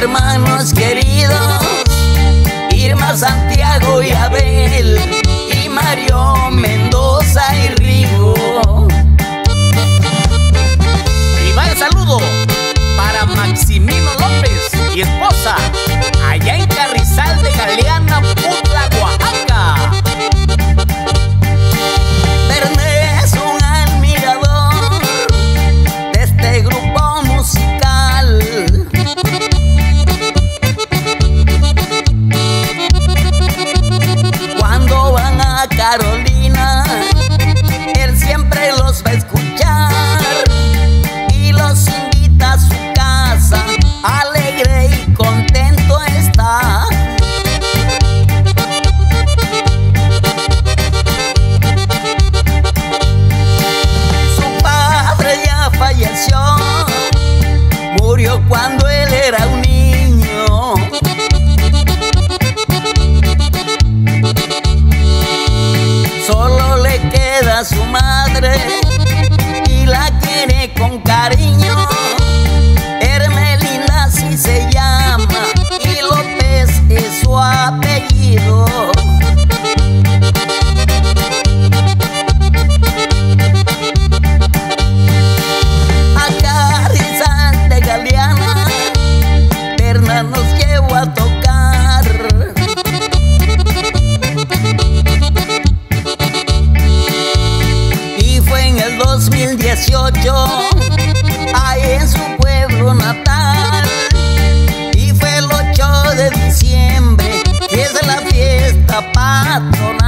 hermanos queridos, cuando él era un niño. Solo le queda su madre y la quiere con cariño. Estados